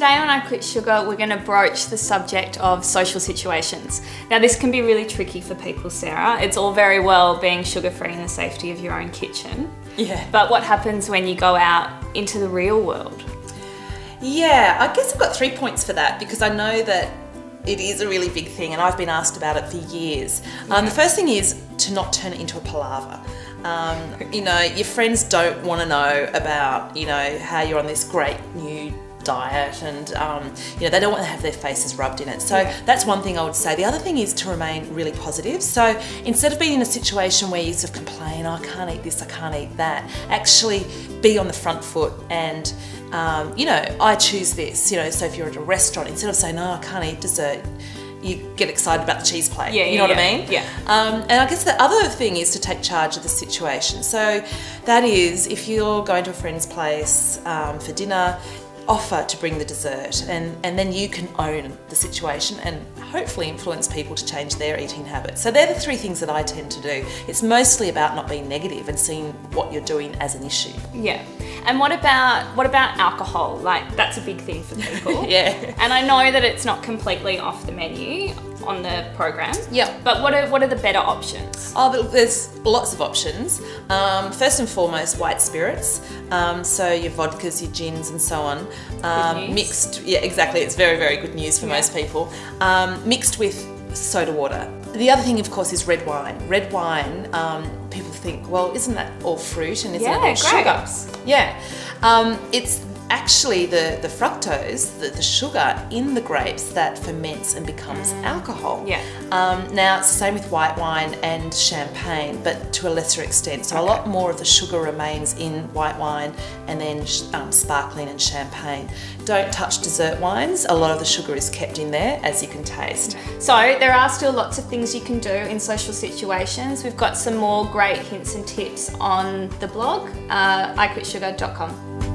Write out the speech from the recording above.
today on I Quit Sugar, we're going to broach the subject of social situations. Now, this can be really tricky for people, Sarah. It's all very well being sugar free in the safety of your own kitchen. Yeah. But what happens when you go out into the real world? Yeah, I guess I've got three points for that because I know that it is a really big thing and I've been asked about it for years. Um, the first thing is to not turn it into a palaver. Um, you know, your friends don't want to know about, you know, how you're on this great new diet and um, you know they don't want to have their faces rubbed in it so Yeah. that's one thing i would say the other thing is to remain really positive so instead of being in a situation where you sort of complain oh, i can't eat this i can't eat that actually be on the front foot and um, you know i choose this you know so if you're at a restaurant instead of saying no i can't eat dessert you get excited about the cheese plate Yeah, you yeah, know what yeah, i mean yeah. um, and I guess the other thing is to take charge of the situation. So that is, if you're going to a friend's place um, for dinner, offer to bring the dessert, and, and then you can own the situation and hopefully influence people to change their eating habits. So they're the three things that I tend to do. It's mostly about not being negative and seeing what you're doing as an issue. Yeah. And what about what about alcohol? Like that's a big thing for people. Yeah. And I know that it's not completely off the menu on the program. Yeah. But what are what are the better options? Oh, there's lots of options. Um, first and foremost, white spirits. Um, so your vodkas, your gins, and so on. Um, mixed, yeah, exactly. It's very, very good news for Yeah. most people. Um, mixed with soda water. The other thing, of course, is red wine. Red wine. Um, people think, well, isn't that all fruit and isn't Yeah, it all sugar? Yeah. Um, it's actually the, the fructose, the, the sugar in the grapes that ferments and becomes alcohol. Yeah. Um, now it's the same with white wine and champagne, but to a lesser extent. So a lot more of the sugar remains in white wine and then um, sparkling and champagne. Don't touch dessert wines. A lot of the sugar is kept in there, as you can taste. So there are still lots of things you can do in social situations. We've got some more great hints and tips on the blog, uh, iquitsugar.com.